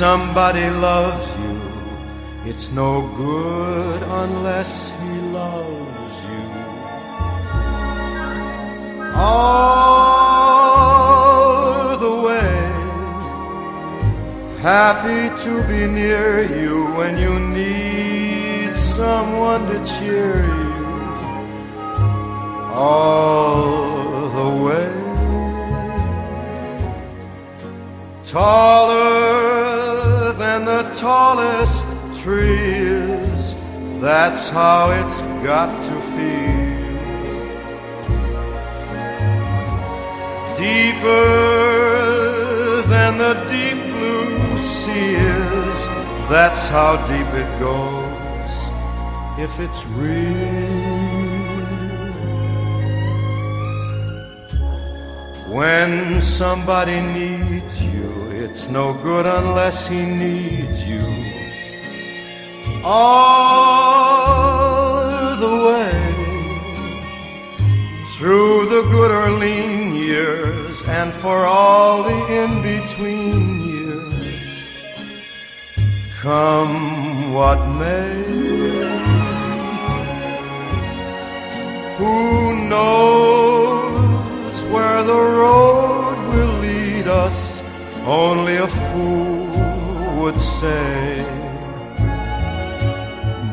somebody loves you, it's no good unless he loves you. All the way, happy to be near you when you need someone to cheer you. All the way, taller than the tallest trees. That's how it's got to feel. Deeper than the deep blue sea is. That's how deep it goes. If it's real. When somebody needs you, it's no good unless he needs you. All the way through the good or lean years and for all fool would say.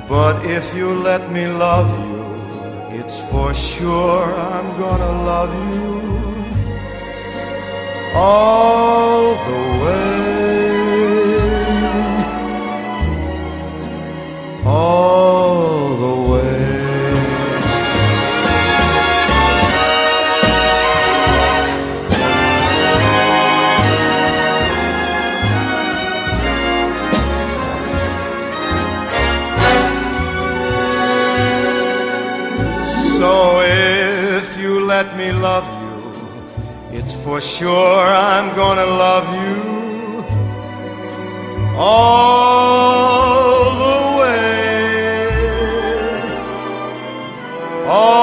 But if you let me love you, it's for sure I'm gonna love you all the way. Let me love you, it's for sure I'm gonna love you all the way. All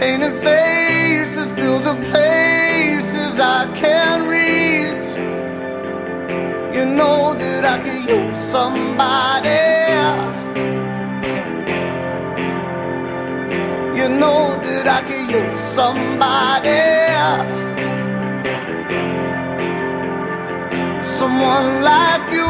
Painted faces fill the places I can't reach. You know that I could use somebody. You know that I could use somebody. someone like you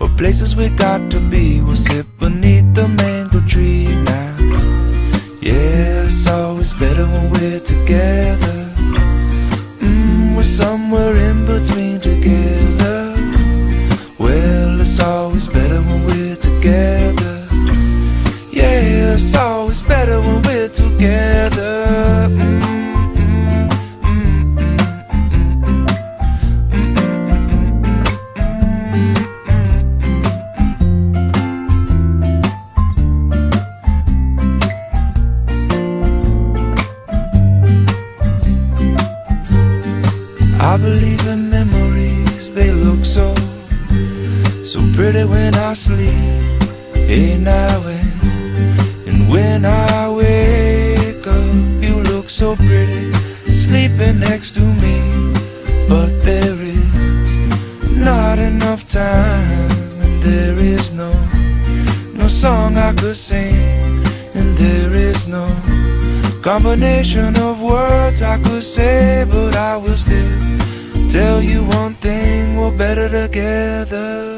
or places we got to be. We'll sit beneath the I believe in memories, they look so, so pretty when I sleep. Hey now and, and when I wake up, you look so pretty, sleeping next to me. But there is not enough time, and there is no, no song I could sing, and there is no combination of words I could say, but I will still tell you one thing: we're better together.